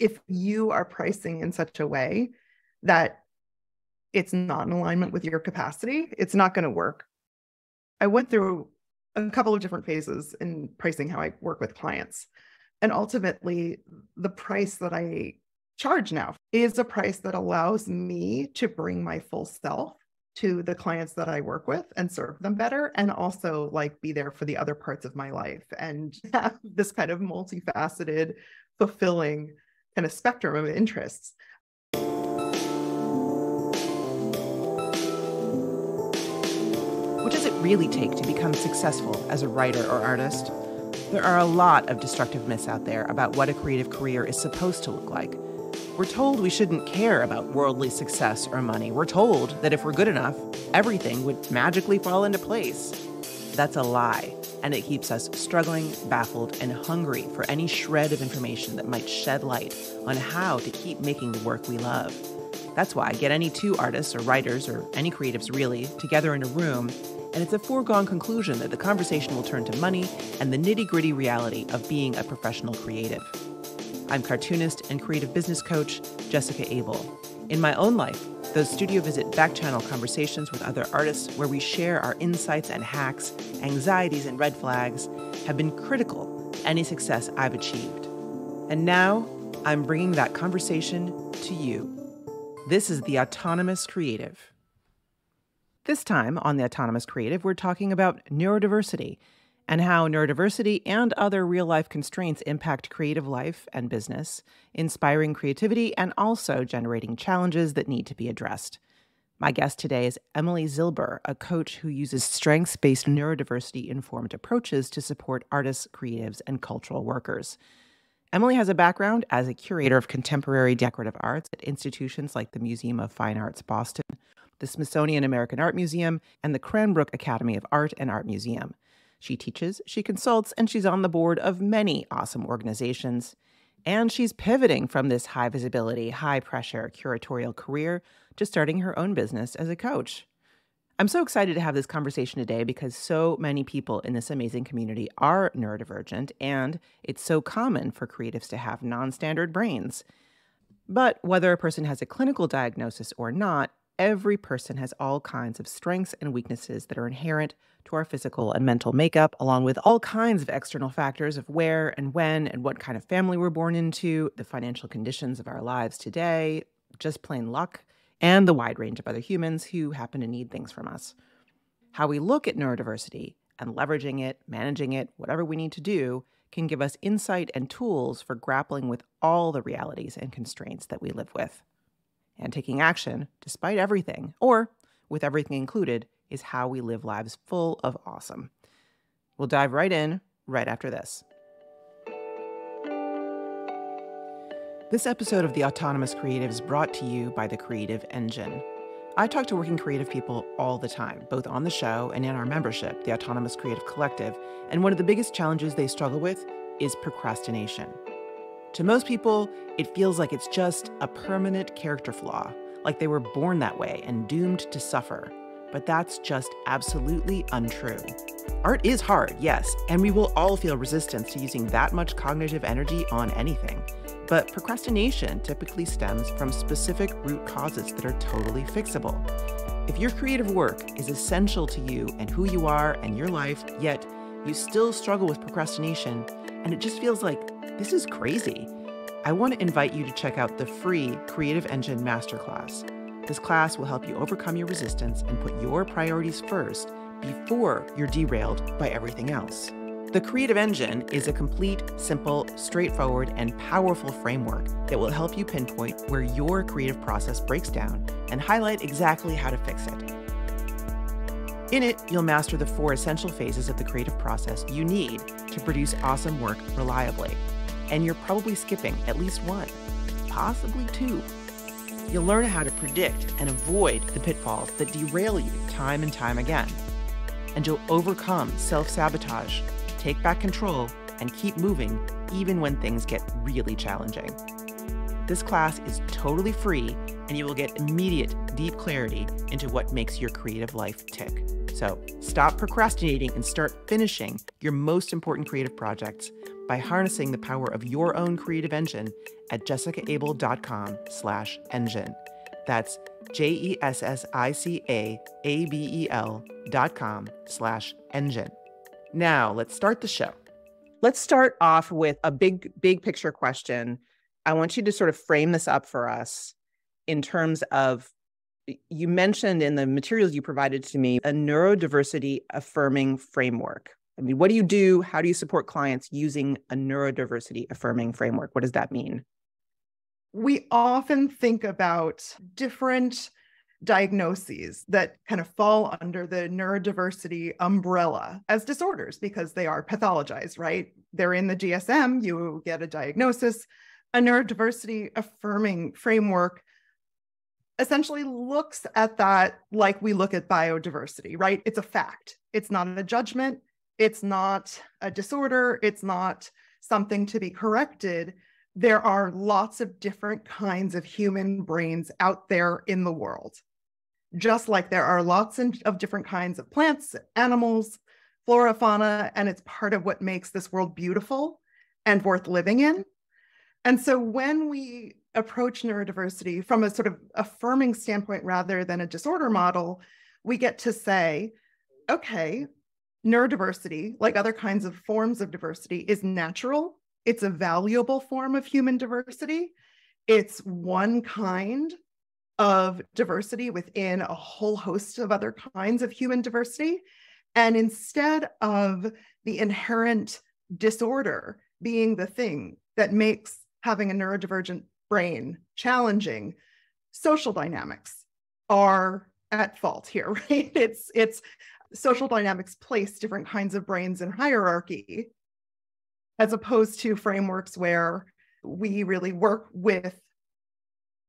if you are pricing in such a way that it's not in alignment with your capacity, it's not going to work. I went through a couple of different phases in pricing how I work with clients. And ultimately, the price that I charge now is a price that allows me to bring my full self to the clients that I work with and serve them better and also like be there for the other parts of my life and have this kind of multifaceted fulfilling kind of spectrum of interests. What does it really take to become successful as a writer or artist? There are a lot of destructive myths out there about what a creative career is supposed to look like. We're told we shouldn't care about worldly success or money. We're told that if we're good enough, everything would magically fall into place. That's a lie, and it keeps us struggling, baffled, and hungry for any shred of information that might shed light on how to keep making the work we love. That's why I get any two artists or writers or any creatives really together in a room, and it's a foregone conclusion that the conversation will turn to money and the nitty gritty reality of being a professional creative. I'm cartoonist and creative business coach Jessica Abel. In my own life, those studio visit backchannel conversations with other artists where we share our insights and hacks, anxieties and red flags have been critical to any success I've achieved. And now I'm bringing that conversation to you. This is the Autonomous Creative. This time on the Autonomous Creative, we're talking about neurodiversity and how neurodiversity and other real life constraints impact creative life and business, inspiring creativity and also generating challenges that need to be addressed. My guest today is Emily Zilber, a coach who uses strengths based neurodiversity informed approaches to support artists, creatives, and cultural workers. Emily has a background as a curator of contemporary decorative arts at institutions like the Museum of Fine Arts Boston, the Smithsonian American Art Museum, and the Cranbrook Academy of Art and Art Museum. She teaches, she consults, and she's on the board of many awesome organizations. And she's pivoting from this high visibility, high pressure curatorial career to starting her own business as a coach. I'm so excited to have this conversation today because so many people in this amazing community are neurodivergent, and it's so common for creatives to have non standard brains. But whether a person has a clinical diagnosis or not, every person has all kinds of strengths and weaknesses that are inherent to our physical and mental makeup, along with all kinds of external factors of where and when and what kind of family we're born into, the financial conditions of our lives today, just plain luck, and the wide range of other humans who happen to need things from us. How we look at neurodiversity and leveraging it, managing it, whatever we need to do, can give us insight and tools for grappling with all the realities and constraints that we live with and taking action despite everything, or with everything included, is how we live lives full of awesome. We'll dive right in right after this. This episode of The Autonomous Creative is brought to you by the Creative Engine. I talk to working creative people all the time, both on the show and in our membership, the Autonomous Creative Collective, and one of the biggest challenges they struggle with is procrastination. To most people, it feels like it's just a permanent character flaw, like they were born that way and doomed to suffer. But that's just absolutely untrue. Art is hard, yes, and we will all feel resistance to using that much cognitive energy on anything. But procrastination typically stems from specific root causes that are totally fixable. If your creative work is essential to you and who you are and your life, yet you still struggle with procrastination, and it just feels like this is crazy. I want to invite you to check out the free Creative Engine Masterclass. This class will help you overcome your resistance and put your priorities first before you're derailed by everything else. The Creative Engine is a complete, simple, straightforward, and powerful framework that will help you pinpoint where your creative process breaks down and highlight exactly how to fix it. In it, you'll master the four essential phases of the creative process you need to produce awesome work reliably and you're probably skipping at least one, possibly two. You'll learn how to predict and avoid the pitfalls that derail you time and time again. And you'll overcome self sabotage, take back control, and keep moving even when things get really challenging. This class is totally free, and you will get immediate, deep clarity into what makes your creative life tick. So stop procrastinating and start finishing your most important creative projects by harnessing the power of your own creative engine at jessicaabel.com slash engine. That's J-E-S-S-I-C-A-A-B-E-L dot com slash engine. Now let's start the show. Let's start off with a big, big picture question. I want you to sort of frame this up for us in terms of you mentioned in the materials you provided to me a neurodiversity affirming framework. I mean, what do you do? How do you support clients using a neurodiversity affirming framework? What does that mean? We often think about different diagnoses that kind of fall under the neurodiversity umbrella as disorders because they are pathologized, right? They're in the DSM, you get a diagnosis. A neurodiversity affirming framework essentially looks at that like we look at biodiversity, right? It's a fact, it's not a judgment, it's not a disorder, it's not something to be corrected. There are lots of different kinds of human brains out there in the world just like there are lots of different kinds of plants, animals, flora, fauna, and it's part of what makes this world beautiful and worth living in. And so when we approach neurodiversity from a sort of affirming standpoint rather than a disorder model, we get to say, okay, neurodiversity, like other kinds of forms of diversity, is natural. It's a valuable form of human diversity. It's one kind of diversity within a whole host of other kinds of human diversity. And instead of the inherent disorder being the thing that makes having a neurodivergent brain challenging, social dynamics are at fault here, right? It's it's social dynamics place different kinds of brains in hierarchy as opposed to frameworks where we really work with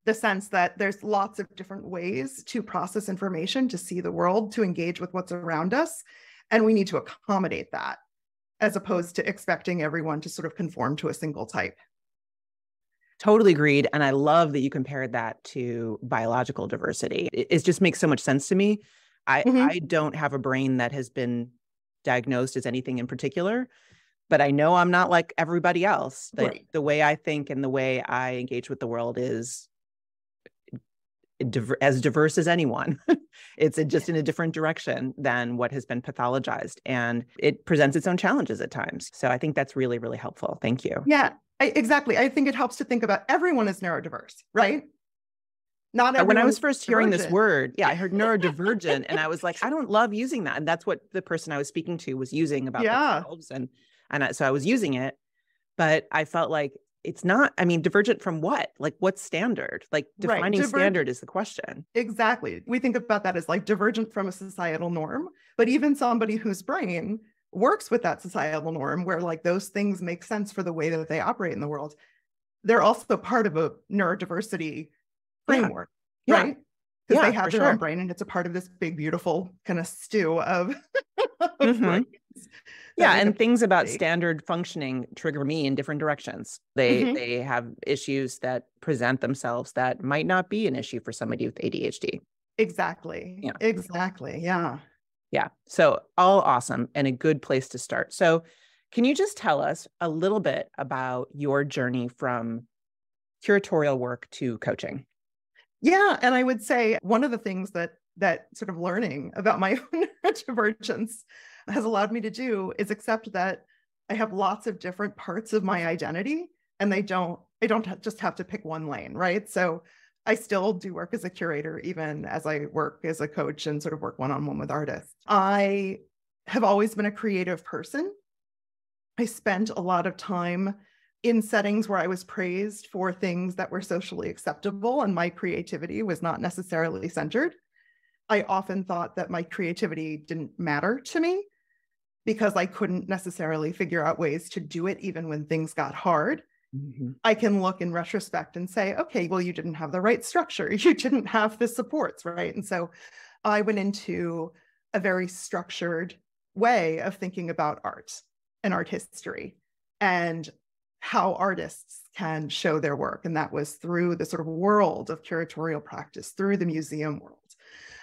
the sense that there's lots of different ways to process information, to see the world, to engage with what's around us. And we need to accommodate that as opposed to expecting everyone to sort of conform to a single type. Totally agreed. And I love that you compared that to biological diversity. It, it just makes so much sense to me. I, mm-hmm. I don't have a brain that has been diagnosed as anything in particular, but I know I'm not like everybody else. That right. the way I think and the way I engage with the world is as diverse as anyone. it's just in a different direction than what has been pathologized. And it presents its own challenges at times. So I think that's really, really helpful. Thank you. Yeah, I, exactly. I think it helps to think about everyone as neurodiverse, right? Not when I was first hearing this word, yeah, I heard neurodivergent, and I was like, I don't love using that. And that's what the person I was speaking to was using about yeah. themselves, and and I, so I was using it, but I felt like it's not i mean divergent from what like what standard like defining right. Diver- standard is the question exactly we think about that as like divergent from a societal norm but even somebody whose brain works with that societal norm where like those things make sense for the way that they operate in the world they're also part of a neurodiversity framework yeah. right? Because yeah, they have their sure. own brain and it's a part of this big beautiful kind of stew of, of mm-hmm. yeah and things about standard functioning trigger me in different directions. They mm-hmm. they have issues that present themselves that might not be an issue for somebody with adhd exactly. Yeah. Exactly yeah yeah so all awesome and a good place to start so can you just tell us a little bit about your journey from curatorial work to coaching yeah and i would say one of the things that that sort of learning about my own divergence has allowed me to do is accept that I have lots of different parts of my identity and they don't I don't just have to pick one lane, right? So I still do work as a curator even as I work as a coach and sort of work one-on-one with artists. I have always been a creative person. I spent a lot of time in settings where I was praised for things that were socially acceptable and my creativity was not necessarily centered. I often thought that my creativity didn't matter to me because I couldn't necessarily figure out ways to do it even when things got hard. Mm-hmm. I can look in retrospect and say, okay, well, you didn't have the right structure. You didn't have the supports, right? And so I went into a very structured way of thinking about art and art history and how artists can show their work. And that was through the sort of world of curatorial practice, through the museum world.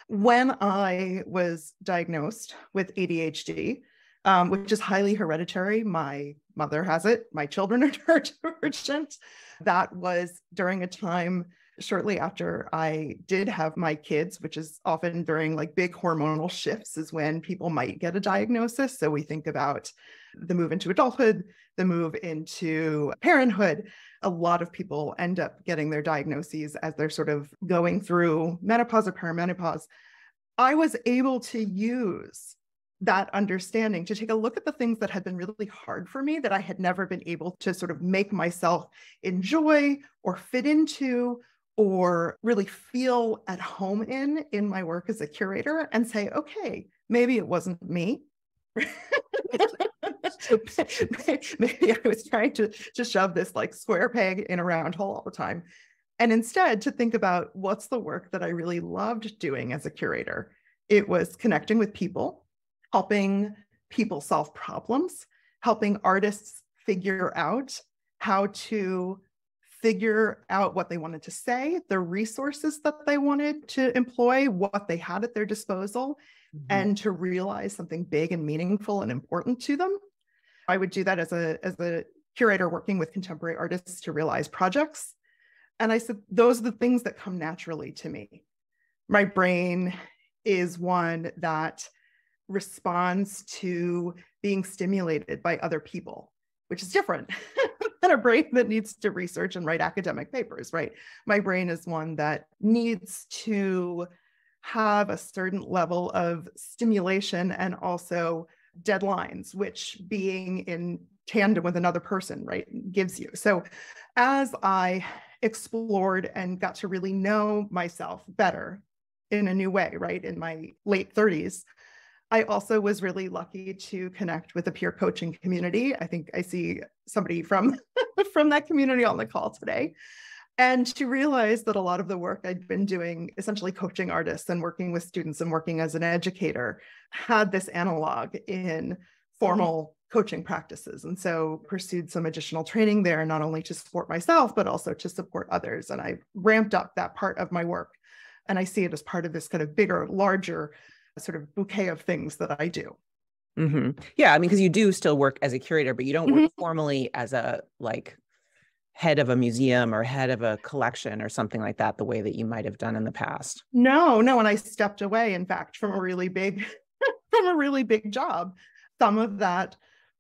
When I was diagnosed with ADHD, um, which is highly hereditary. My mother has it, my children are neurodivergent. That was during a time shortly after I did have my kids, which is often during like big hormonal shifts, is when people might get a diagnosis. So we think about the move into adulthood, the move into parenthood. A lot of people end up getting their diagnoses as they're sort of going through menopause or perimenopause. I was able to use that understanding to take a look at the things that had been really hard for me that I had never been able to sort of make myself enjoy or fit into or really feel at home in in my work as a curator and say okay maybe it wasn't me. Maybe i was trying to, to shove this like square peg in a round hole all the time. And instead to think about what's the work that i really loved doing as a curator it was connecting with people helping people solve problems helping artists figure out how to figure out what they wanted to say, the resources that they wanted to employ, what they had at their disposal, mm-hmm. and to realize something big and meaningful and important to them. I would do that as a as a curator working with contemporary artists to realize projects. And I said, those are the things that come naturally to me. My brain is one that responds to being stimulated by other people, which is different than a brain that needs to research and write academic papers, right? My brain is one that needs to have a certain level of stimulation and also deadlines, which being in tandem with another person, right, gives you. So as I explored and got to really know myself better in a new way, right, in my late 30s, I also was really lucky to connect with a peer coaching community. I think I see somebody from from that community on the call today. And to realize that a lot of the work I'd been doing, essentially coaching artists and working with students and working as an educator, had this analog in formal coaching practices. And so pursued some additional training there, not only to support myself, but also to support others. And I ramped up that part of my work. And I see it as part of this kind of bigger, larger sort of bouquet of things that I do. Mm-hmm. Yeah, I mean, because you do still work as a curator, but you don't work mm-hmm. formally as a like head of a museum or head of a collection or something like that, the way that you might have done in the past. No, no. And I stepped away, in fact, from a really big, from a really big job. Some of that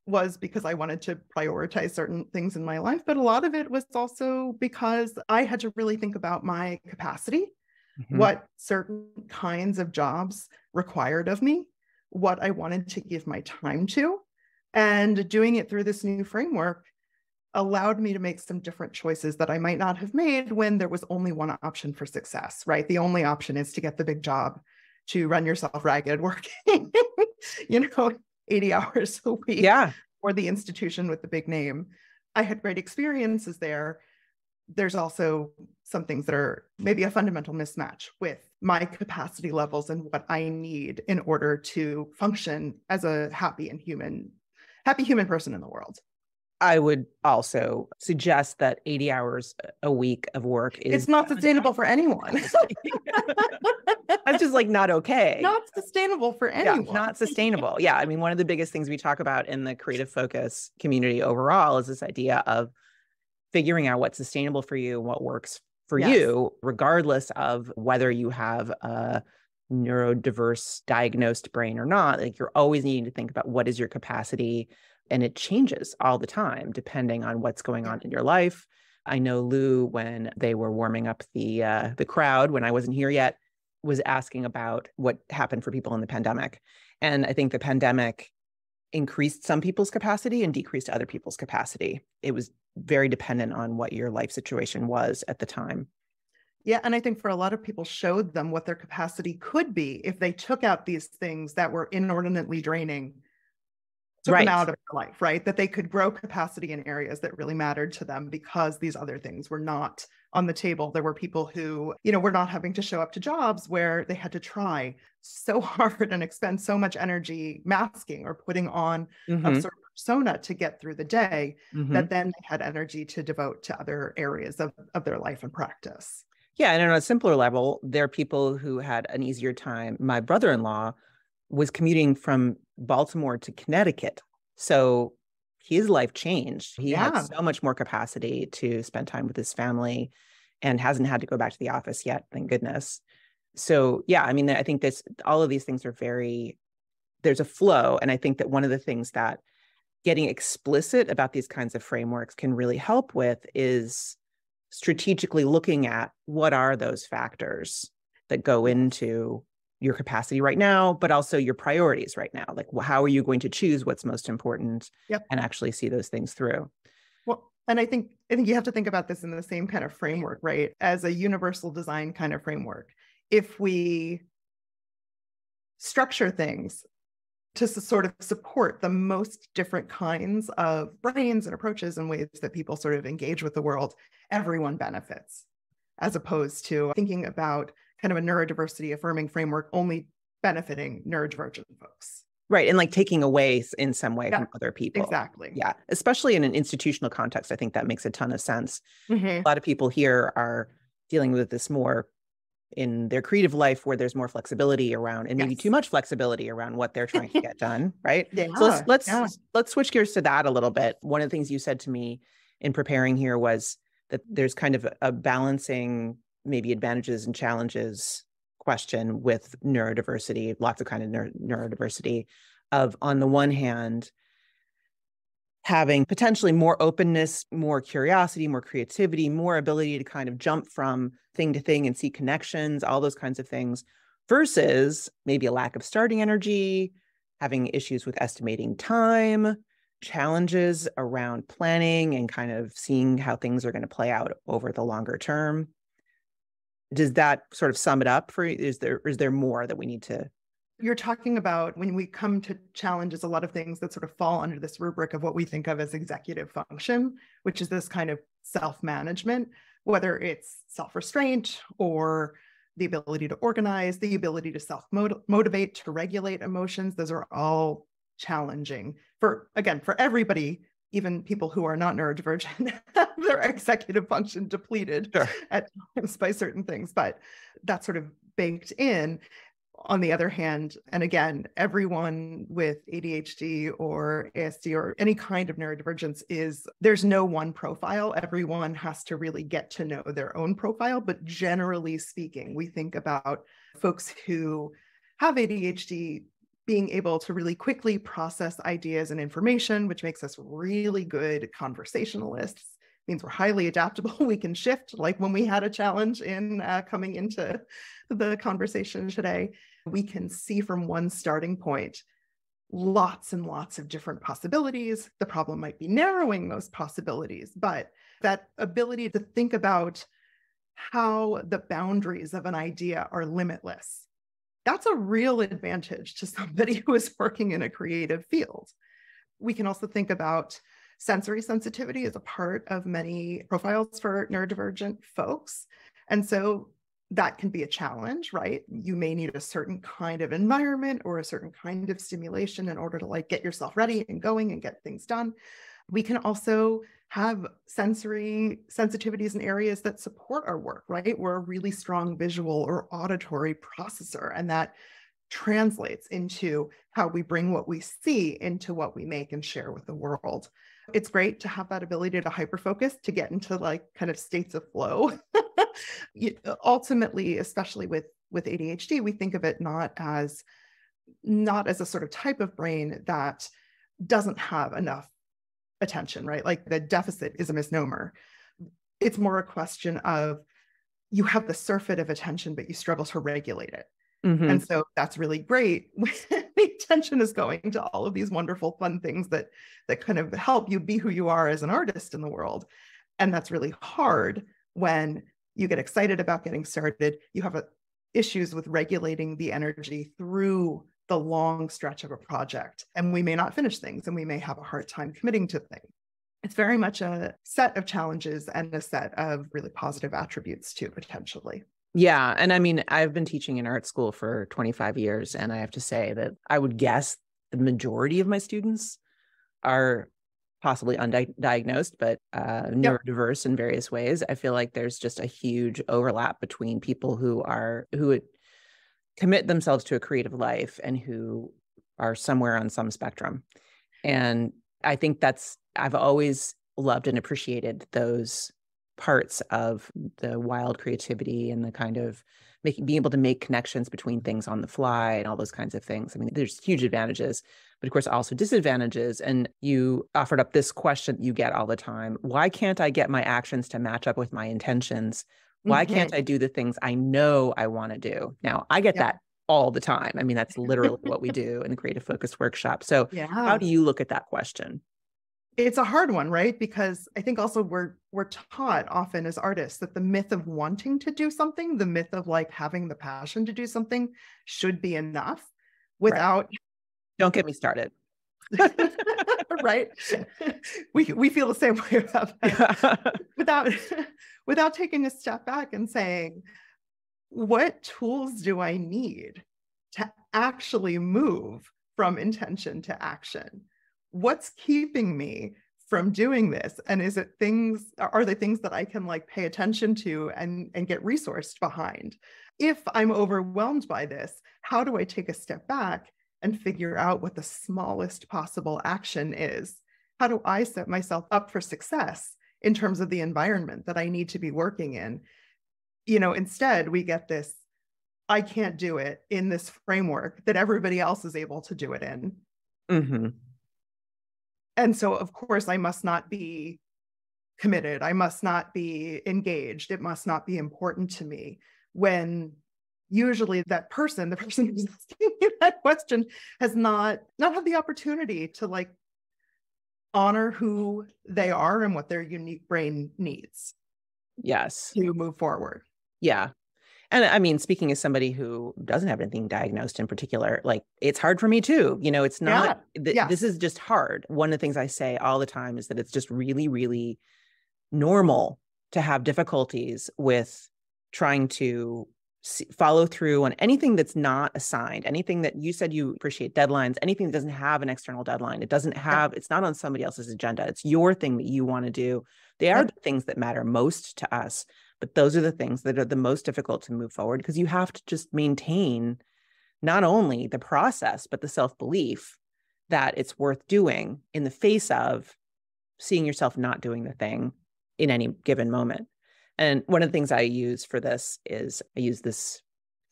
was because I wanted to prioritize certain things in my life, but a lot of it was also because I had to really think about my capacity mm-hmm. what certain kinds of jobs required of me, what I wanted to give my time to. And doing it through this new framework allowed me to make some different choices that I might not have made when there was only one option for success, right? The only option is to get the big job, to run yourself ragged working, you know, 80 hours a week. Yeah. Or the institution with the big name. I had great experiences there, there's also some things that are maybe a fundamental mismatch with my capacity levels and what I need in order to function as a happy and human, happy human person in the world. I would also suggest that 80 hours a week of work is it's not sustainable for anyone. That's just like not okay. Not sustainable for anyone. Yeah, not sustainable. Yeah. I mean, one of the biggest things we talk about in the creative focus community overall is this idea of figuring out what's sustainable for you and what works for yes. you, regardless of whether you have a neurodiverse diagnosed brain or not. Like you're always needing to think about what is your capacity. And it changes all the time depending on what's going on in your life. I know Lou, when they were warming up the uh, the crowd when I wasn't here yet, was asking about what happened for people in the pandemic. And I think the pandemic increased some people's capacity and decreased other people's capacity. It was very dependent on what your life situation was at the time. Yeah, and I think for a lot of people showed them what their capacity could be if they took out these things that were inordinately draining, took right. them out of their life, right? That they could grow capacity in areas that really mattered to them because these other things were not on the table. There were people who, you know, were not having to show up to jobs where they had to try so hard and expend so much energy masking or putting on mm-hmm. a sort of persona to get through the day mm-hmm. that then they had energy to devote to other areas of, of their life and practice. Yeah. And on a simpler level, there are people who had an easier time. My brother in law was commuting from Baltimore to Connecticut. So his life changed. He Yeah. had so much more capacity to spend time with his family and hasn't had to go back to the office yet, thank goodness. So, yeah, I mean, I think this all of these things are very there's a flow and I think that one of the things that getting explicit about these kinds of frameworks can really help with is strategically looking at what are those factors that go into your capacity right now, but also your priorities right now. Like, wh- how are you going to choose what's most important Yep. and actually see those things through? Well, and I think I think you have to think about this in the same kind of framework, right? As a universal design kind of framework. If we structure things to sort of support the most different kinds of brains and approaches and ways that people sort of engage with the world, everyone benefits, as opposed to thinking about kind of a neurodiversity affirming framework only benefiting neurodivergent folks. Right. And like taking away in some way Yeah, from other people. Exactly. Yeah. Especially in an institutional context, I think that makes a ton of sense. Mhm. A lot of people here are dealing with this more in their creative life where there's more flexibility around and maybe too much flexibility around what they're trying to get done. Right. Yeah. So let's let's yeah. let's switch gears to that a little bit. One of the things you said to me in preparing here was that there's kind of a balancing maybe advantages and challenges question with neurodiversity, lots of kind of neuro- neurodiversity of on the one hand having potentially more openness, more curiosity, more creativity, more ability to kind of jump from thing to thing and see connections, all those kinds of things versus maybe a lack of starting energy, having issues with estimating time, challenges around planning and kind of seeing how things are going to play out over the longer term. Does that sort of sum it up for you? Is there is there more that we need to you're talking about when we come to challenges a lot of things that sort of fall under this rubric of what we think of as executive function which is this kind of self-management whether it's self-restraint or the ability to organize the ability to self-motivate to regulate emotions those are all challenging for again for everybody even people who are not neurodivergent have their executive function depleted Sure. at times by certain things but that's sort of baked in on the other hand, and again, everyone with ADHD or ASD or any kind of neurodivergence is there's no one profile. Everyone has to really get to know their own profile. But generally speaking, we think about folks who have ADHD being able to really quickly process ideas and information, which makes us really good conversationalists. Means we're highly adaptable. We can shift, like when we had a challenge in uh, coming into the conversation today. We can see from one starting point lots and lots of different possibilities. The problem might be narrowing those possibilities, but that ability to think about how the boundaries of an idea are limitless. That's a real advantage to somebody who is working in a creative field. We can also think about sensory sensitivity as a part of many profiles for neurodivergent folks. And so that can be a challenge, right? You may need a certain kind of environment or a certain kind of stimulation in order to like get yourself ready and going and get things done. We can also have sensory sensitivities in areas that support our work, right? We're a really strong visual or auditory processor, and that translates into how we bring what we see into what we make and share with the world. It's great to have that ability to hyperfocus, to get into like kind of states of flow. Ultimately, especially with with ADHD, we think of it not as not as a sort of type of brain that doesn't have enough attention, right? Like the deficit is a misnomer. It's more a question of you have the surfeit of attention, but you struggle to regulate it. Mhm. And so that's really great. when the attention is going to all of these wonderful, fun things that that kind of help you be who you are as an artist in the world. And that's really hard when you get excited about getting started. You have a, issues with regulating the energy through the long stretch of a project. And we may not finish things and we may have a hard time committing to things. It's very much a set of challenges and a set of really positive attributes too, potentially. Yeah. And I mean, I've been teaching in art school for 25 years, and I have to say that I would guess the majority of my students are possibly undiagnosed, but uh, neurodiverse in various ways. I feel like there's just a huge overlap between people who are, who commit themselves to a creative life and who are somewhere on some spectrum. And I think that's, I've always loved and appreciated those parts of the wild creativity and the kind of making being able to make connections between things on the fly and all those kinds of things. I mean, there's huge advantages, but of course also disadvantages. And you offered up this question you get all the time. Why can't I get my actions to match up with my intentions? Why mm-hmm. can't I do the things I know I want to do? Now, I get that all the time. I mean, that's literally what we do in the creative focus workshop. So, yeah. how do you look at that question? it's a hard one right because i think also we're we're taught often as artists that the myth of wanting to do something the myth of like having the passion to do something should be enough without right. don't get me started right? We we feel the same way about that. Without without taking a step back and saying what tools do i need to actually move from intention to action? What's keeping me from doing this? And is it things are they things that i can like pay attention to and and get resourced behind? If i'm overwhelmed by this how do i take a step back and figure out what the smallest possible action is. How do i set myself up for success in terms of the environment that i need to be working in? You know instead we get this i can't do it in this framework that everybody else is able to do it in. Mm-hmm. And so of course i must not be committed. I must not be engaged. It must not be important to me. When usually that person the person who's asking you that question has not not had the opportunity to like honor who they are and what their unique brain needs yes to move forward yeah and I mean, speaking as somebody who doesn't have anything diagnosed in particular, like it's hard for me too. You know, it's not, yeah. Th- yeah. this is just hard. One of the things I say all the time is that it's just really, really normal to have difficulties with trying to follow through on anything that's not assigned, anything that you said you appreciate deadlines, anything that doesn't have an external deadline. It doesn't have, it's not on somebody else's agenda. It's your thing that you want to do. They are the things that matter most to us. But those are the things that are the most difficult to move forward because you have to just maintain not only the process, but the self belief that it's worth doing in the face of seeing yourself not doing the thing in any given moment. And one of the things I use for this is I use this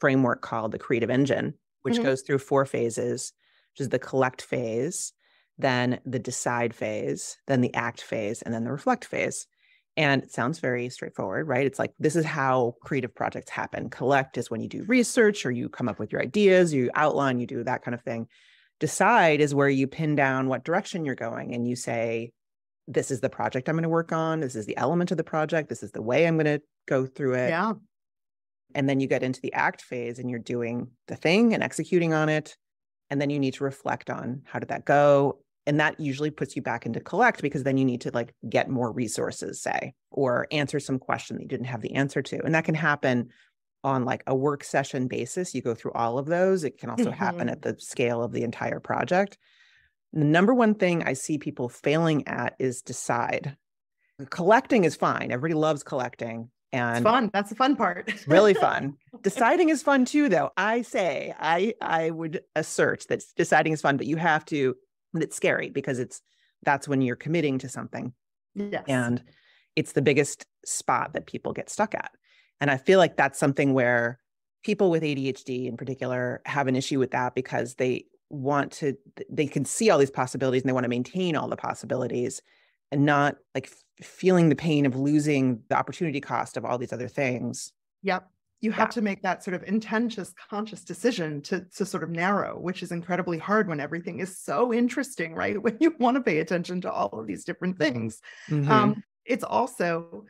framework called the creative engine, which mm-hmm. goes through four phases, which is the collect phase, then the decide phase, then the act phase, and then the reflect phase. And it sounds very straightforward, right? It's like this is how creative projects happen. Collect is when you do research or you come up with your ideas, you outline, you do that kind of thing. Decide is where you pin down what direction you're going and you say, this is the project I'm going to work on. This is the element of the project. This is the way I'm going to go through it. Yeah. And then you get into the act phase and you're doing the thing and executing on it. And then you need to reflect on how did that go? and that usually puts you back into collect because then you need to like get more resources say or answer some question that you didn't have the answer to and that can happen on like a work session basis you go through all of those it can also mm-hmm. happen at the scale of the entire project the number one thing i see people failing at is decide collecting is fine everybody loves collecting and it's fun that's the fun part really fun deciding is fun too though i say i i would assert that deciding is fun but you have to it's scary because it's that's when you're committing to something. Yes. And it's the biggest spot that people get stuck at. And I feel like that's something where people with ADHD in particular have an issue with that because they want to they can see all these possibilities and they want to maintain all the possibilities and not like feeling the pain of losing the opportunity cost of all these other things. Yep you have yeah. to make that sort of intensious conscious decision to to sort of narrow which is incredibly hard when everything is so interesting right when you want to pay attention to all of these different things mm-hmm. um, it's also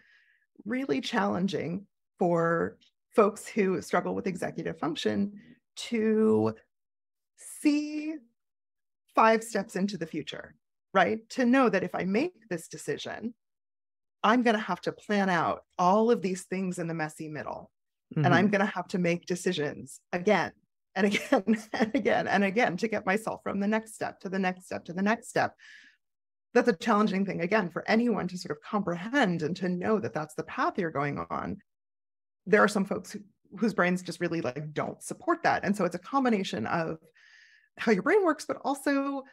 really challenging for folks who struggle with executive function to see five steps into the future right to know that if i make this decision i'm going to have to plan out all of these things in the messy middle Mm-hmm. And I'm going to have to make decisions again and again and again and again to get myself from the next step to the next step to the next step. That's a challenging thing, again, for anyone to sort of comprehend and to know that that's the path you're going on. There are some folks who, whose brains just really like don't support that. And so it's a combination of how your brain works, but also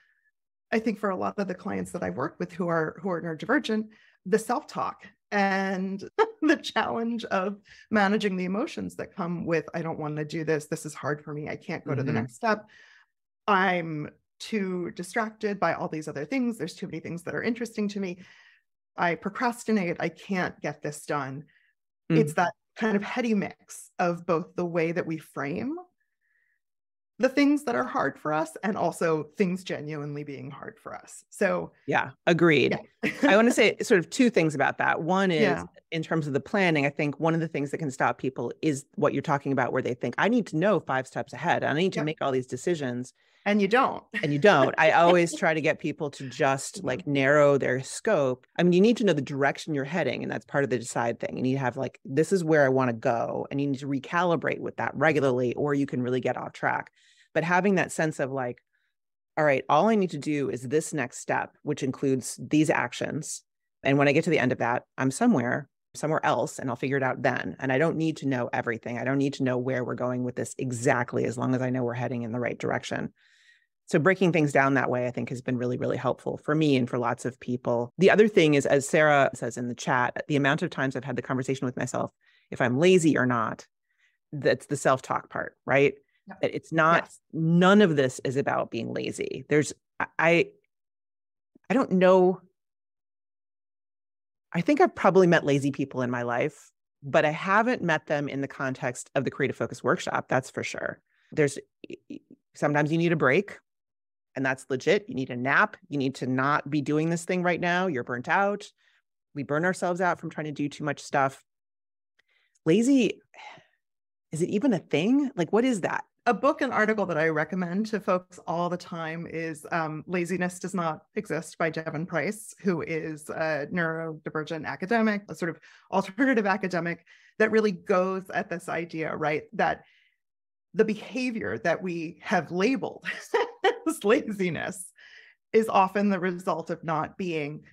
I think for a lot of the clients that I've worked with who are who are neurodivergent, the self-talk and the challenge of managing the emotions that come with I don't want to do this. This is hard for me. I can't go mm-hmm. to the mm-hmm. next step. I'm too distracted by all these other things. There's too many things that are interesting to me. I procrastinate. I can't get this done. Mm. It's that kind of heady mix of both the way that we frame the things that are hard for us and also things genuinely being hard for us. So, yeah, agreed. Yeah. I want to say sort of two things about that. One is yeah. in terms of the planning, I think one of the things that can stop people is what you're talking about, where they think, I need to know five steps ahead. And I need to make all these decisions. And you don't. and you don't. I always try to get people to just like narrow their scope. I mean, you need to know the direction you're heading, and that's part of the decide thing. You need to have like, this is where I want to go. And you need to recalibrate with that regularly, or you can really get off track but having that sense of like all right all i need to do is this next step which includes these actions. And when i get to the end of that i'm somewhere somewhere else and i'll figure it out then. And i don't need to know everything. I don't need to know where we're going with this exactly as long as i know we're heading in the right direction. So breaking things down that way i think has been really really helpful for me and for lots of people. The other thing is as sarah says in the chat the amount of times i've had the conversation with myself if i'm lazy or not that's the self-talk part right it's not yes. none of this is about being lazy. There's I I don't know. I think I've probably met lazy people in my life, but I haven't met them in the context of the creative focus workshop. That's for sure. There's sometimes you need a break, and that's legit. You need a nap. You need to not be doing this thing right now. You're burnt out. We burn ourselves out from trying to do too much stuff. Lazy, is it even a thing? Like, what is that? A book and article that I recommend to folks all the time is um, Laziness Does Not Exist by Devon Price, who is a neurodivergent academic, a sort of alternative academic that really goes at this idea, right? That the behavior that we have labeled as laziness is often the result of not being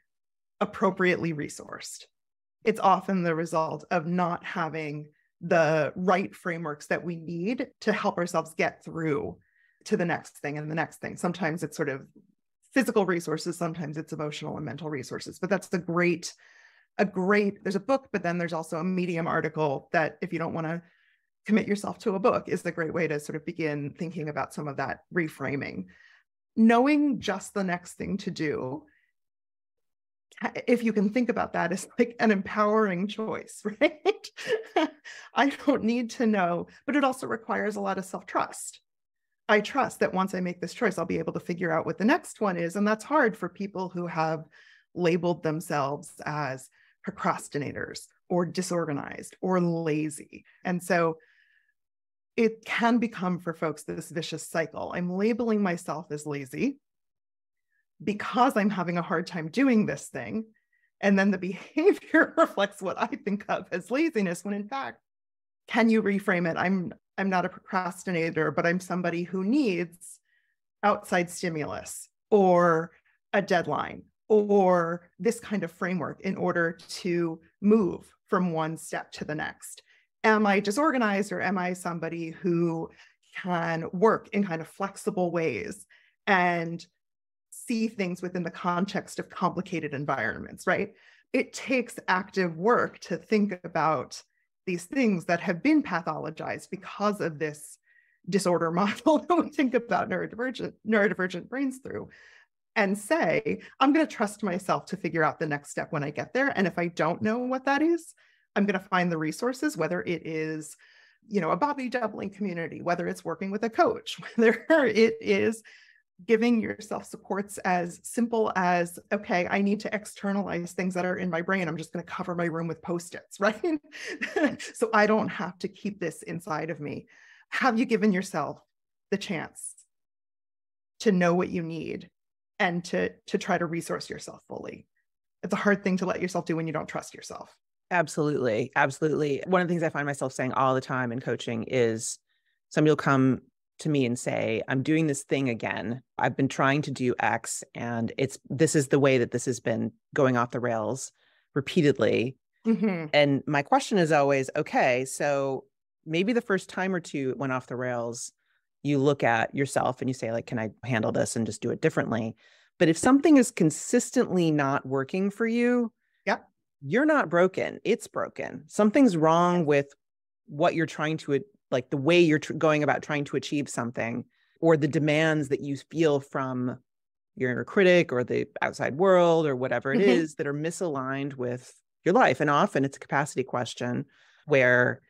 appropriately resourced. It's often the result of not having the right frameworks that we need to help ourselves get through to the next thing and the next thing. Sometimes it's sort of physical resources, sometimes it's emotional and mental resources. But that's the great, a great, there's a book, but then there's also a Medium article that if you don't want to commit yourself to a book is a great way to sort of begin thinking about some of that reframing. Knowing just the next thing to do if you can think about that as like an empowering choice, right? I don't need to know, but it also requires a lot of self trust. I trust that once I make this choice, I'll be able to figure out what the next one is. And that's hard for people who have labeled themselves as procrastinators or disorganized or lazy. And so it can become for folks this vicious cycle. I'm labeling myself as lazy because I'm having a hard time doing this thing. And then the behavior reflects what I think of as laziness, when in fact, can you reframe it? I'm I'm not a procrastinator, but I'm somebody who needs outside stimulus or a deadline or this kind of framework in order to move from one step to the next. Am I disorganized or am I somebody who can work in kind of flexible ways and see things within the context of complicated environments, right? It takes active work to think about these things that have been pathologized because of this disorder model that we think about neurodivergent, neurodivergent brains through and say, I'm going to trust myself to figure out the next step when I get there. And if I don't know what that is, I'm going to find the resources, whether it is, you know, a body doubling community, whether it's working with a coach, whether it is giving yourself supports as simple as okay i need to externalize things that are in my brain. I'm just going to cover my room with post-its right? So i don't have to keep this inside of me. Have you given yourself the chance to know what you need and to to try to resource yourself fully? It's a hard thing to let yourself do when you don't trust yourself. Absolutely. Absolutely. One of the things i find myself saying all the time in coaching is somebody will come to me and say, I'm doing this thing again. I've been trying to do X and it's this is the way that this has been going off the rails repeatedly. Mm-hmm. And my question is always, okay, so maybe the first time or two it went off the rails, you look at yourself and you say, like, can I handle this and just do it differently? But if something is consistently not working for you, yep. you're not broken. It's broken. Something's wrong with what you're trying to like the way you're tr- going about trying to achieve something or the demands that you feel from your inner critic or the outside world or whatever it mm-hmm. is that are misaligned with your life. And often it's a capacity question where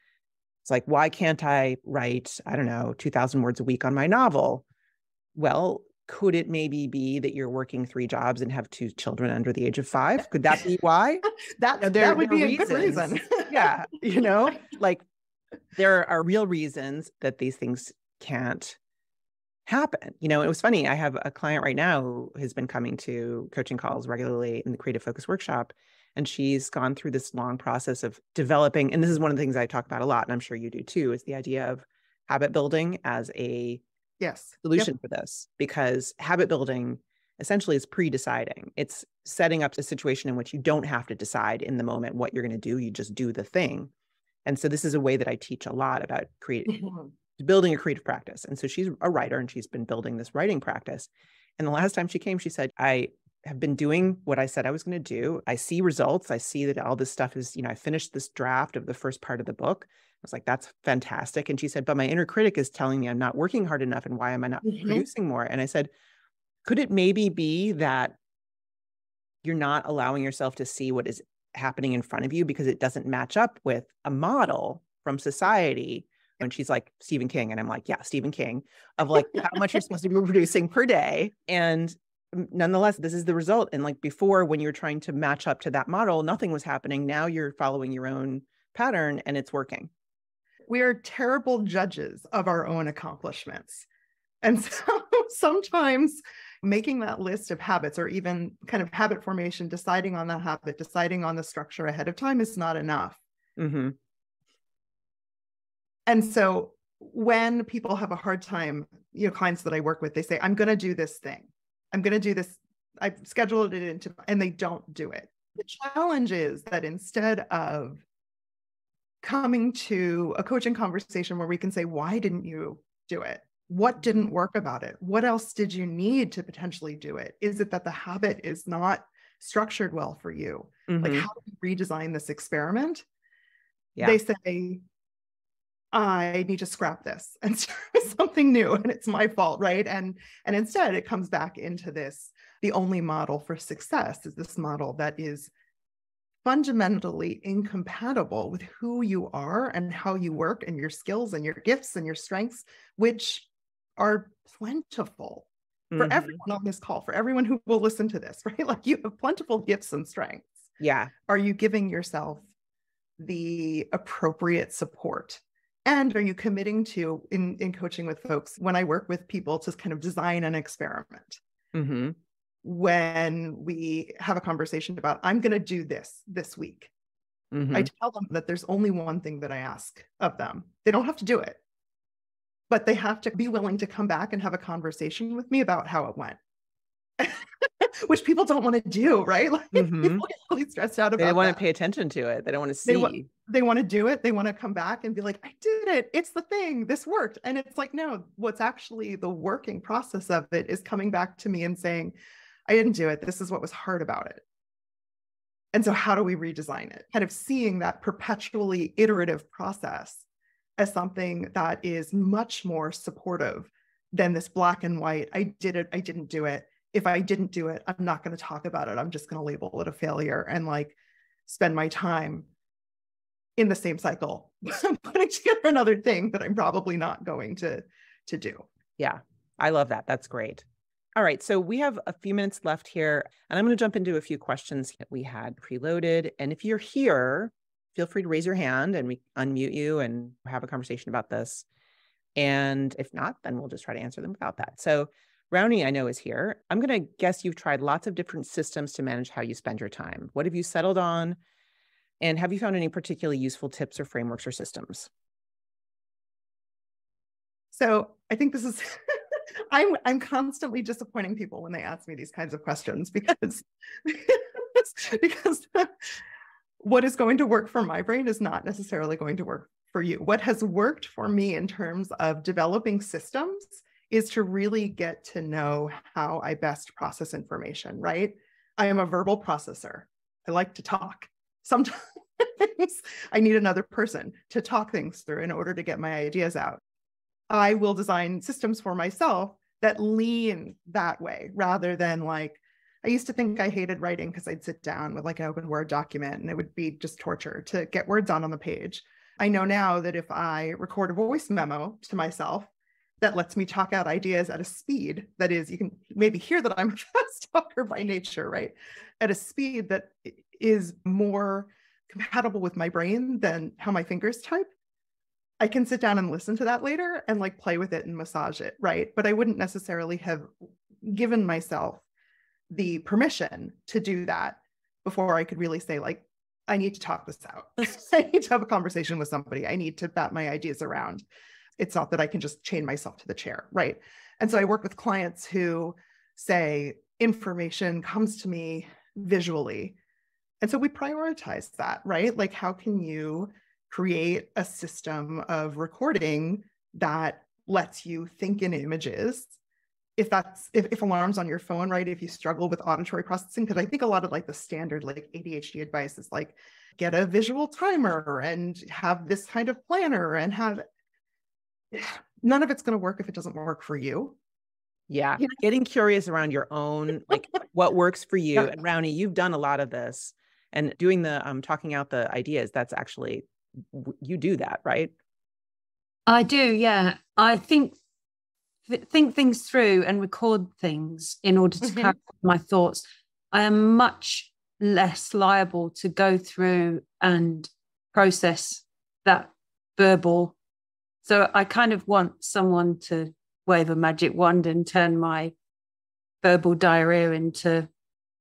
it's like, why can't I write, I don't know, 2000 words a week on my novel? Well, could it maybe be that you're working three jobs and have two children under the age of five? Could that be why? that, there, that would be a good reason. yeah. You know, like there are real reasons that these things can't happen. You know, it was funny. I have a client right now who has been coming to coaching calls regularly in the creative focus workshop. And she's gone through this long process of developing. And this is one of the things I talk about a lot, and I'm sure you do too, is the idea of habit building as a yes solution yep. for this. Because habit building essentially is pre-deciding. It's setting up a situation in which you don't have to decide in the moment what you're going to do. You just do the thing. And so this is a way that I teach a lot about creating building a creative practice. And so she's a writer and she's been building this writing practice. And the last time she came, she said, I have been doing what I said I was going to do. I see results. I see that all this stuff is, you know, I finished this draft of the first part of the book. I was like, that's fantastic. And she said, but my inner critic is telling me I'm not working hard enough. And why am I not mm-hmm. producing more? And I said, could it maybe be that you're not allowing yourself to see what is happening in front of you because it doesn't match up with a model from society and she's like Stephen King, and I'm like, yeah, Stephen King, of like how much you're supposed to be producing per day. And nonetheless, this is the result. And like before, when you're trying to match up to that model, nothing was happening. Now you're following your own pattern and it's working. We are terrible judges of our own accomplishments. And so sometimes making that list of habits or even kind of habit formation, deciding on that habit, deciding on the structure ahead of time is not enough. Mm-hmm. And so when people have a hard time, you know, clients that I work with, they say, I'm going to do this thing. I'm going to do this. I've scheduled it into, and they don't do it. The challenge is that instead of coming to a coaching conversation where we can say, why didn't you do it? What didn't work about it? What else did you need to potentially do it? Is it that the habit is not structured well for you? Mm-hmm. Like, how do we redesign this experiment? Yeah. They say, I need to scrap this and start with something new and it's my fault, right? And and instead it comes back into this the only model for success is this model that is fundamentally incompatible with who you are and how you work and your skills and your gifts and your strengths which are plentiful for mm-hmm. everyone on this call, for everyone who will listen to this, right? Like you have plentiful gifts and strengths. Yeah. Are you giving yourself the appropriate support and are you committing to in in coaching with folks when i work with people to kind of design an experiment mm-hmm. when we have a conversation about i'm going to do this this week mm-hmm. i tell them that there's only one thing that i ask of them they don't have to do it but they have to be willing to come back and have a conversation with me about how it went which people don't want to do, right? Like mm-hmm. people get really stressed out about. They want that. to pay attention to it. They don't want to see. They, wa- they want to do it. They want to come back and be like, "I did it. It's the thing. This worked." And it's like, no. What's actually the working process of it is coming back to me and saying, "I didn't do it. This is what was hard about it." And so, how do we redesign it? Kind of seeing that perpetually iterative process as something that is much more supportive than this black and white. I did it. I didn't do it if I didn't do it, I'm not going to talk about it. I'm just going to label it a failure and like spend my time in the same cycle putting together another thing that I'm probably not going to to do. Yeah. I love that. That's great. All right, so we have a few minutes left here, and I'm going to jump into a few questions that we had preloaded. And if you're here, feel free to raise your hand and we unmute you and have a conversation about this. And if not, then we'll just try to answer them without that. So Rowney, I know, is here. I'm going to guess you've tried lots of different systems to manage how you spend your time. What have you settled on? And have you found any particularly useful tips or frameworks or systems? So I think this is I'm I'm constantly disappointing people when they ask me these kinds of questions because because what is going to work for my brain is not necessarily going to work for you. What has worked for me in terms of developing systems is to really get to know how I best process information, right? I am a verbal processor. I like to talk. Sometimes I need another person to talk things through in order to get my ideas out. I will design systems for myself that lean that way rather than like, I used to think I hated writing because I'd sit down with like an open Word document and it would be just torture to get words on on the page. I know now that if I record a voice memo to myself that lets me talk out ideas at a speed that is, you can maybe hear that I'm a fast talker by nature, right? At a speed that is more compatible with my brain than how my fingers type. I can sit down and listen to that later and like play with it and massage it, right? But I wouldn't necessarily have given myself the permission to do that before I could really say, like, I need to talk this out. I need to have a conversation with somebody. I need to bat my ideas around. It's not that I can just chain myself to the chair, right? And so I work with clients who say information comes to me visually. And so we prioritize that, right? Like, how can you create a system of recording that lets you think in images if that's if, if alarms on your phone right if you struggle with auditory processing because i think a lot of like the standard like adhd advice is like get a visual timer and have this kind of planner and have none of it's going to work if it doesn't work for you yeah. yeah. Getting curious around your own, like what works for you. Yeah. And Rowney, you've done a lot of this and doing the um talking out the ideas. That's actually you do that, right? I do. Yeah. I think think things through and record things in order to mm-hmm. clarify my thoughts, I am much less liable to go through and process that verbal. So I kind of want someone to wave a magic wand and turn my verbal diarrhea into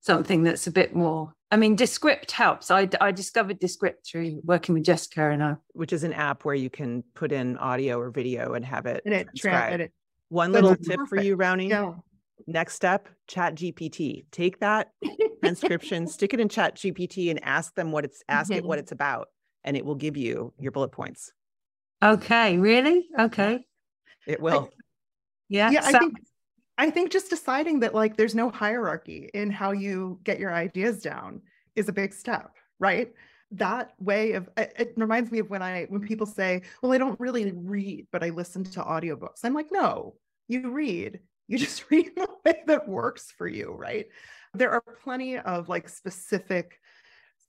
something that's a bit more. I mean, Descript helps. I, I discovered Descript through working with Jessica and I. Which is an app where you can put in audio or video and have it. And it, tra- and it one little tip perfect. for you, Rowney. Yeah. Next step, chat GPT. Take that transcription, stick it in chat GPT and ask them what it's ask mm-hmm. it what it's about. And it will give you your bullet points. Okay. Really? Okay. It will. I, yeah. Yeah. So- I think I think just deciding that like there's no hierarchy in how you get your ideas down is a big step, right? That way of it reminds me of when I when people say, "Well, I don't really read, but I listen to audiobooks." I'm like, "No, you read. You just read the way that works for you, right?" There are plenty of like specific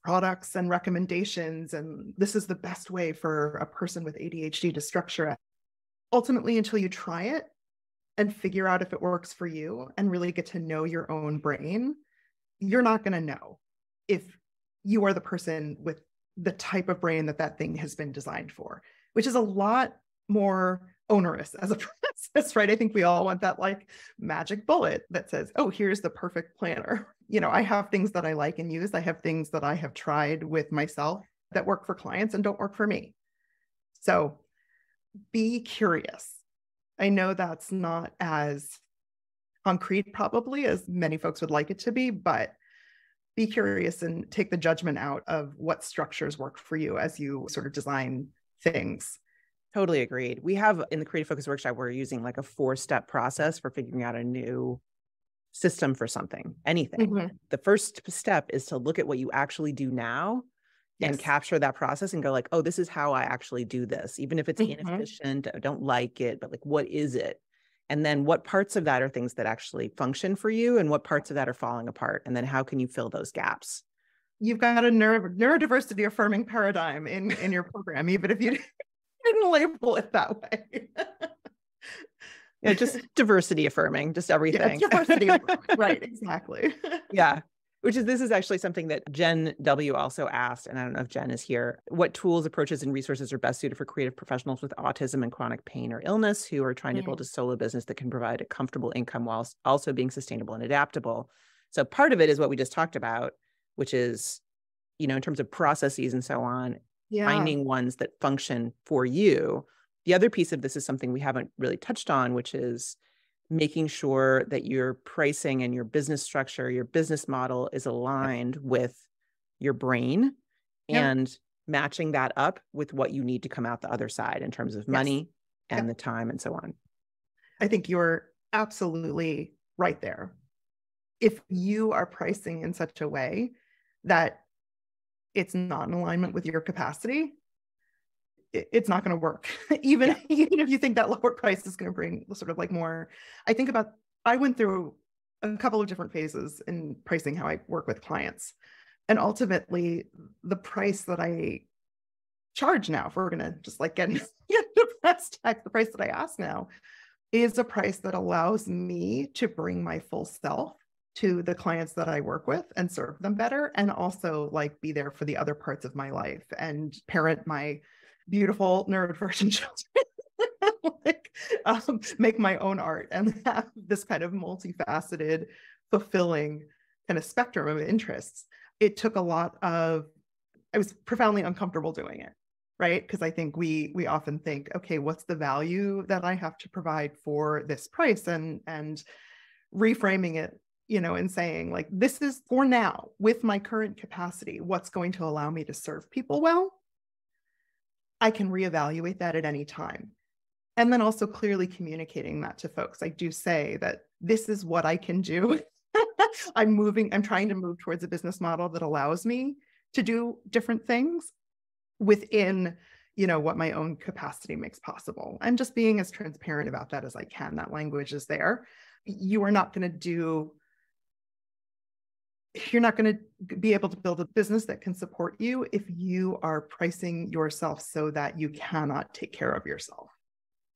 products and recommendations and this is the best way for a person with ADHD to structure it. Ultimately until you try it and figure out if it works for you and really get to know your own brain, you're not going to know if you are the person with the type of brain that that thing has been designed for, which is a lot more onerous as a process, right? I think we all want that like magic bullet that says, oh, here's the perfect planner. You know, I have things that I like and use. I have things that I have tried with myself that work for clients and don't work for me. So be curious. I know that's not as concrete, probably, as many folks would like it to be, but be curious and take the judgment out of what structures work for you as you sort of design things. Totally agreed. We have in the Creative Focus Workshop, we're using like a four step process for figuring out a new system for something, anything. Mm-hmm. The first step is to look at what you actually do now yes. and capture that process and go like, oh, this is how I actually do this. Even if it's mm-hmm. inefficient, I don't like it, but like, what is it? And then what parts of that are things that actually function for you and what parts of that are falling apart and then how can you fill those gaps? You've got a neuro- neurodiversity affirming paradigm in in your program even if you didn't label it that way. Yeah just diversity affirming just everything. yeah, diversity right exactly. Yeah which is this is actually something that Jen W also asked, and I don't know if Jen is here. What tools, approaches, and resources are best suited for creative professionals with autism and chronic pain or illness who are trying mm. to build a solo business that can provide a comfortable income while also being sustainable and adaptable? So part of it is what we just talked about, which is, you know, in terms of processes and so on, yeah. finding ones that function for you. The other piece of this is something we haven't really touched on, which is making sure that your pricing and your business structure, your business model is aligned with your brain and matching that up with what you need to come out the other side in terms of money and the time and so on. I think you're absolutely right there. If you are pricing in such a way that it's not in alignment with your capacity, it's not going to work. even, yeah. even if you think that lower price is going to bring sort of like more. I think about, I went through a couple of different phases in pricing how I work with clients. And ultimately, the price that I charge now, if we're going to just like get, get the press tax, the price that I ask now is a price that allows me to bring my full self to the clients that I work with and serve them better and also like be there for the other parts of my life and parent my beautiful neurodivergent children. Like um, make my own art and have this kind of multifaceted fulfilling kind of spectrum of interests. It took a lot of i was profoundly uncomfortable doing it right? Because i think we we often think okay what's the value that i have to provide for this price? And and reframing it you know, and saying, like, this is for now. With my current capacity, what's going to allow me to serve people well. I can reevaluate that at any time. And then also clearly communicating that to folks. I do say that this is what I can do. I'm moving, I'm trying to move towards a business model that allows me to do different things within you know what my own capacity makes possible and just being as transparent about that as i can that language is there you are not going to do you're not going to be able to build a business that can support you if you are pricing yourself so that you cannot take care of yourself.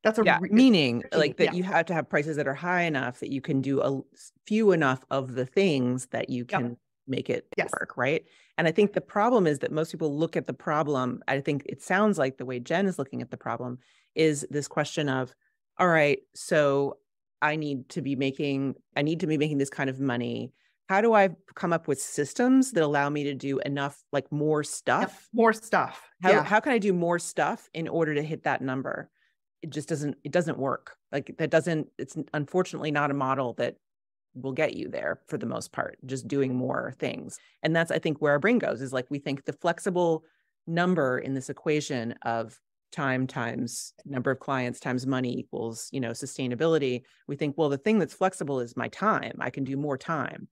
That's a yeah, re- meaning like that yeah. you have to have prices that are high enough that you can do a few enough of the things that you can yep. make it yes. work, right? And I think the problem is that most people look at the problem. I think it sounds like the way Jen is looking at the problem is this question of, all right, so I need to be making, I need to be making this kind of money how do I come up with systems that allow me to do enough, like more stuff? More stuff. How, yeah. how can I do more stuff in order to hit that number? It just doesn't, it doesn't work. Like that doesn't, it's unfortunately not a model that will get you there for the most part, just doing more things. And that's, I think, where our brain goes is like we think the flexible number in this equation of time times number of clients times money equals you know sustainability we think well the thing that's flexible is my time i can do more time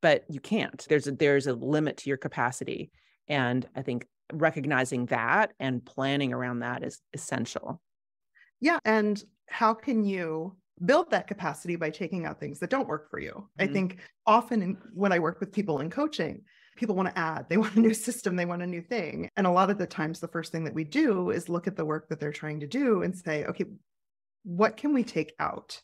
but you can't. There's a, there's a limit to your capacity, and I think recognizing that and planning around that is essential. Yeah, and how can you build that capacity by taking out things that don't work for you? Mm-hmm. I think often in, when I work with people in coaching, people want to add, they want a new system, they want a new thing. And a lot of the times, the first thing that we do is look at the work that they're trying to do and say, okay, what can we take out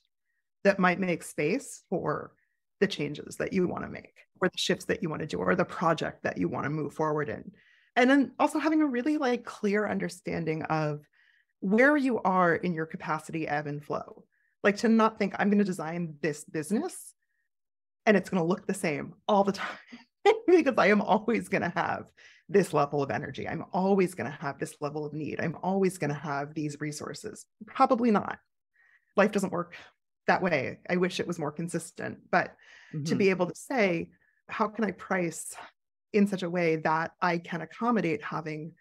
that might make space for the changes that you want to make or the shifts that you want to do or the project that you want to move forward in. And then also having a really like clear understanding of where you are in your capacity ebb and flow. Like to not think i'm going to design this business and it's going to look the same all the time because i am always going to have this level of energy. I'm always going to have this level of need. I'm always going to have these resources. Probably not. Life doesn't work that way. I wish it was more consistent, but mm-hmm. to be able to say, how can I price in such a way that I can accommodate having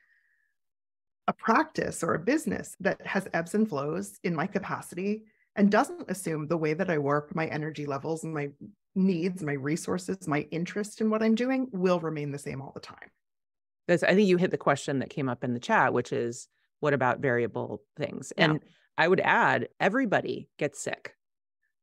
a practice or a business that has ebbs and flows in my capacity and doesn't assume the way that I work, my energy levels and my needs, my resources, my interest in what I'm doing will remain the same all the time. That's, I think you hit the question that came up in the chat, which is what about variable things? And. I would add everybody gets sick.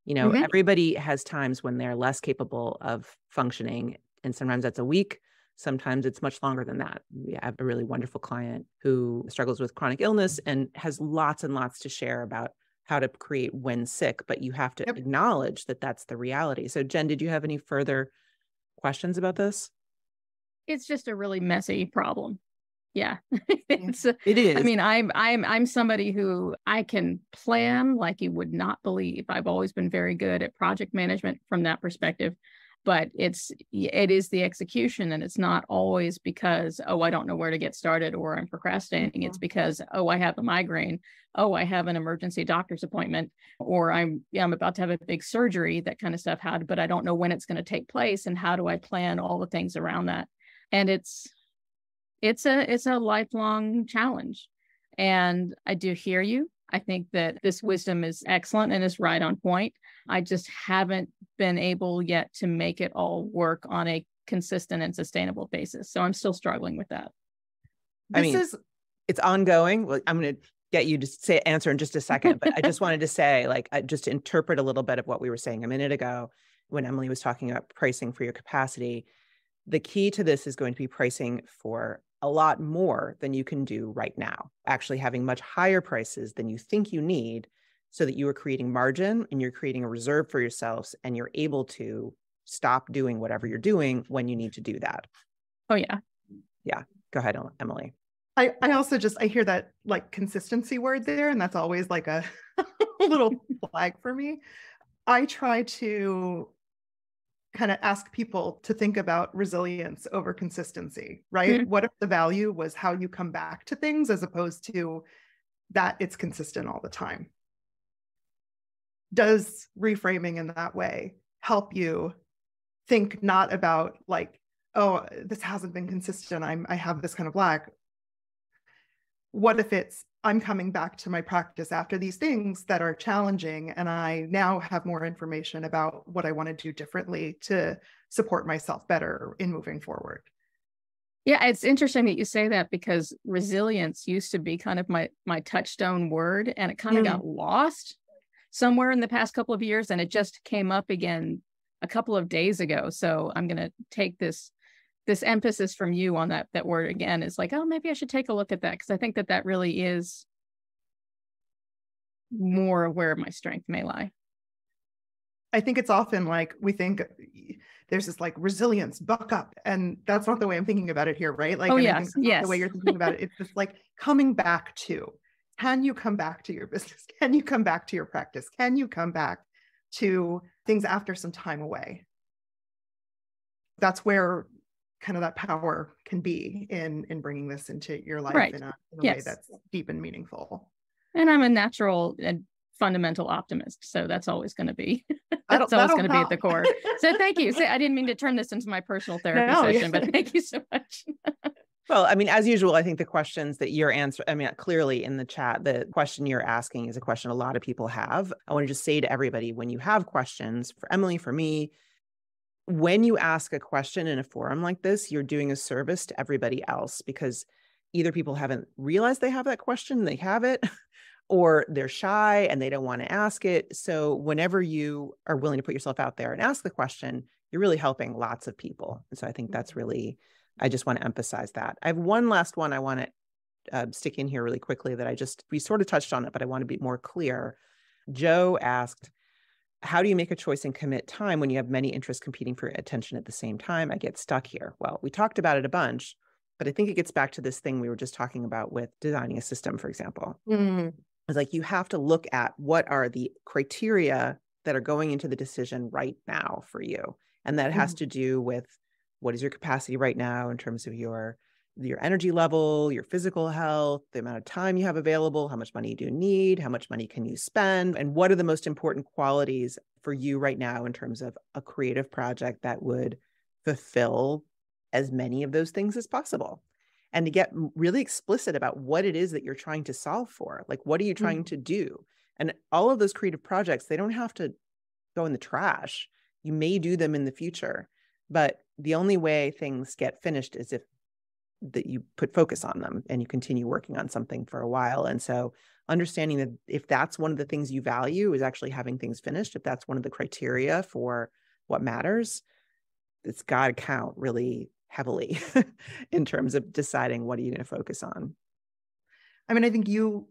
You know, mm-hmm. everybody has times when they're less capable of functioning. And sometimes that's a week. Sometimes it's much longer than that. We have a really wonderful client who struggles with chronic illness and has lots and lots to share about how to create when sick, but you have to yep. acknowledge that that's the reality. So, Jen, did you have any further questions about this? It's just a really messy problem yeah. It's it is. i mean i'm i'm i'm somebody who i can plan like you would not believe. I've always been very good at project management from that perspective but it's it is the execution and it's not always because oh i don't know where to get started or i'm procrastinating. Mm-hmm. it's because oh i have a migraine. Oh i have an emergency doctor's appointment or i'm yeah i'm about to have a big surgery that kind of stuff how but i don't know when it's going to take place and how do i plan all the things around that. And it's it's a it's a lifelong challenge and i do hear you I think that this mm-hmm. wisdom is excellent and is right on point. I just haven't been able yet to make it all work on a consistent and sustainable basis. So I'm still struggling with that. I mean, is it's ongoing. Well, I'm going to get you to say answer in just a second, but I just wanted to say, like, just to interpret a little bit of what we were saying a minute ago when Emily was talking about pricing for your capacity. The key to this is going to be pricing for a lot more than you can do right now, actually having much higher prices than you think you need so that you are creating margin and you're creating a reserve for yourselves and you're able to stop doing whatever you're doing when you need to do that. Oh yeah. Yeah. Go ahead, Emily. I, I also just I hear that like consistency word there, and that's always like a, a little flag for me. I try to kind of ask people to think about resilience over consistency, right? Mm-hmm. What if the value was how you come back to things as opposed to that it's consistent all the time? Does reframing in that way help you think not about like, oh, this hasn't been consistent. I'm I have this kind of lack. What if it's I'm coming back to my practice after these things that are challenging, and I now have more information about what I want to do differently to support myself better in moving forward. Yeah, it's interesting that you say that because resilience used to be kind of my my touchstone word, and it kind of mm. got lost somewhere in the past couple of years, and it just came up again a couple of days ago. So I'm going to take this this emphasis from you on that that word again is like oh maybe i should take a look at that because i think that that really is more where my strength may lie. I think it's often like we think uh, there's this like resilience buck up and that's not the way i'm thinking about it here right? Like oh yes yes the way you're thinking about it. It's just like coming back to can you come back to your business? Can you come back to your practice? Can you come back to things after some time away? That's where kind of that power can be in in bringing this into your life right. in a, in a yes. way that's deep and meaningful and i'm a natural and fundamental optimist so that's always going to be that's always going to be at the core so thank you so i didn't mean to turn this into my personal therapy no, session yeah. but thank you so much well i mean as usual i think the questions that you're answering i mean clearly in the chat the question you're asking is a question a lot of people have i want to just say to everybody when you have questions for emily for me when you ask a question in a forum like this, you're doing a service to everybody else because either people haven't realized they have that question, they have it, or they're shy and they don't want to ask it. So, whenever you are willing to put yourself out there and ask the question, you're really helping lots of people. And so, I think that's mm-hmm. really, I just want to emphasize that. I have one last one I want to uh, stick in here really quickly that I just, we sort of touched on it, but I want to be more clear. Joe asked, how do you make a choice and commit time when you have many interests competing for attention at the same time? I get stuck here. Well, we talked about it a bunch, but I think it gets back to this thing we were just talking about with designing a system, for example. Mm-hmm. It's like you have to look at what are the criteria that are going into the decision right now for you. And that mm-hmm. has to do with what is your capacity right now in terms of your your energy level, your physical health, the amount of time you have available, how much money do you need, how much money can you spend, and what are the most important qualities for you right now in terms of a creative project that would fulfill as many of those things as possible. And to get really explicit about what it is that you're trying to solve for. Like, what are you trying mm-hmm. to do? And all of those creative projects, they don't have to go in the trash. You may do them in the future, but the only way things get finished is if that you put focus on them and you continue working on something for a while. And so understanding that if that's one of the things you value is actually having things finished, if that's one of the criteria for what matters, it's got to count really heavily in terms of deciding what are you going to focus on. I mean, I think you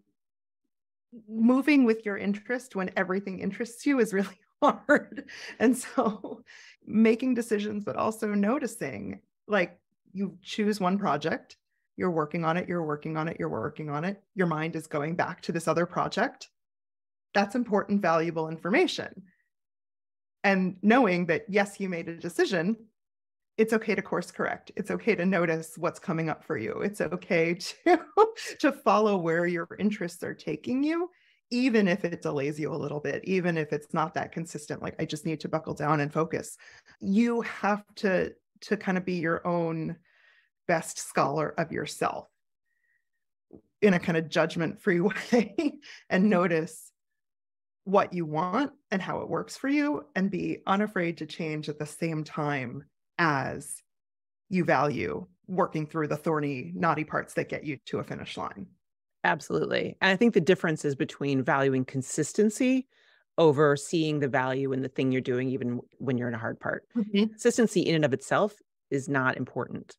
moving with your interest when everything interests you is really hard. And so making decisions, but also noticing like you choose one project, you're working on it, you're working on it, you're working on it. Your mind is going back to this other project. That's important, valuable information. And knowing that, yes, you made a decision, it's okay to course correct. It's okay to notice what's coming up for you. It's okay to, to follow where your interests are taking you, even if it delays you a little bit, even if it's not that consistent. Like, I just need to buckle down and focus. You have to to kind of be your own best scholar of yourself. in a kind of judgment free way and mm-hmm. notice what you want and how it works for you and be unafraid to change at the same time as you value working through the thorny, knotty parts that get you to a finish line. Absolutely. And I think the difference is between valuing consistency over seeing the value in the thing you're doing, even when you're in a hard part. Mm-hmm. Consistency in and of itself is not important.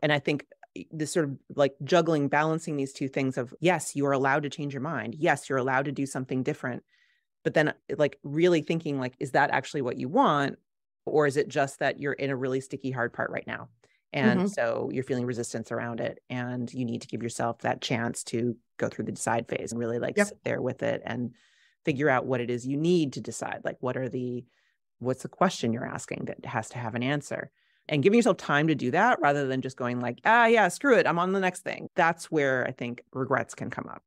And I think eh, this sort of like juggling, balancing these two things of yes, you are allowed to change your mind. Yes, you're allowed to do something different. But then, eh, like, really thinking, like, is that actually what you want? Or is it just that you're in a really sticky, hard part right now? And mm-hmm. so you're feeling resistance around it. And you need to give yourself that chance to go through the decide phase and really like yep. sit there with it and figure out what it is you need to decide. Like, what are the, what's the question you're asking that has to have an answer? And giving yourself time to do that rather than just going like, ah, yeah, screw it, I'm on the next thing. That's where I think regrets can come up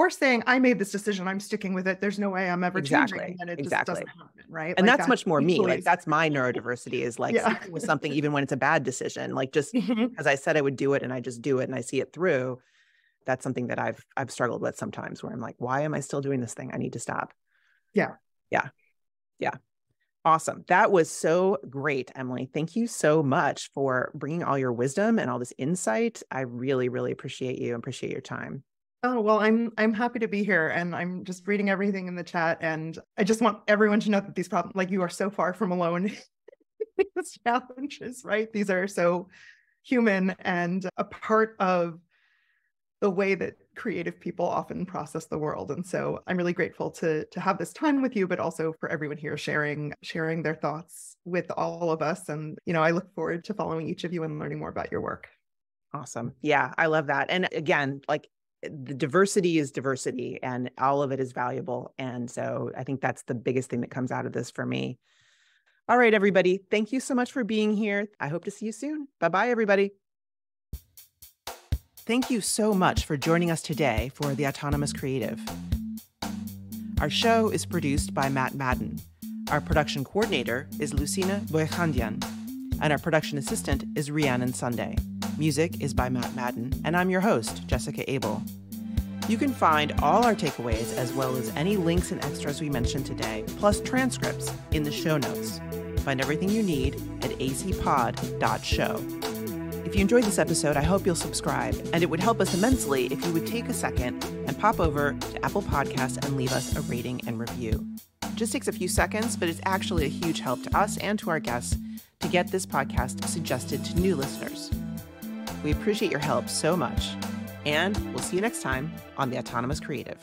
or saying I made this decision, I'm sticking with it. There's no way I'm ever exactly. changing, and it exactly. just doesn't happen, right? And like that's, much more me. Like that's my neurodiversity is like yeah. with something even when it's a bad decision. Like just mm-hmm. as I said I would do it, and I just do it, and I see it through. That's something that I've I've struggled with sometimes, where I'm like, why am I still doing this thing? I need to stop. Yeah, yeah, yeah. Awesome. That was so great, Emily. Thank you so much for bringing all your wisdom and all this insight. I really, really appreciate you and appreciate your time. Oh, well, I'm I'm happy to be here and I'm just reading everything in the chat and I just want everyone to know that these problems like you are so far from alone these challenges, right? These are so human and a part of the way that creative people often process the world. And so I'm really grateful to to have this time with you, but also for everyone here sharing sharing their thoughts with all of us. And you know, I look forward to following each of you and learning more about your work. Awesome. Yeah, I love that. And again, like the diversity is diversity and all of it is valuable. And so I think that's the biggest thing that comes out of this for me. All right, everybody. Thank you so much for being here. I hope to see you soon. Bye bye, everybody. Thank you so much for joining us today for The Autonomous Creative. Our show is produced by Matt Madden. Our production coordinator is Lucina Boyhandian, and our production assistant is Rhiannon Sunday. Music is by Matt Madden, and I'm your host, Jessica Abel. You can find all our takeaways as well as any links and extras we mentioned today, plus transcripts, in the show notes. Find everything you need at acpod.show. If you enjoyed this episode, I hope you'll subscribe, and it would help us immensely if you would take a second and pop over to Apple Podcasts and leave us a rating and review. It just takes a few seconds, but it's actually a huge help to us and to our guests to get this podcast suggested to new listeners. We appreciate your help so much. And we'll see you next time on The Autonomous Creative.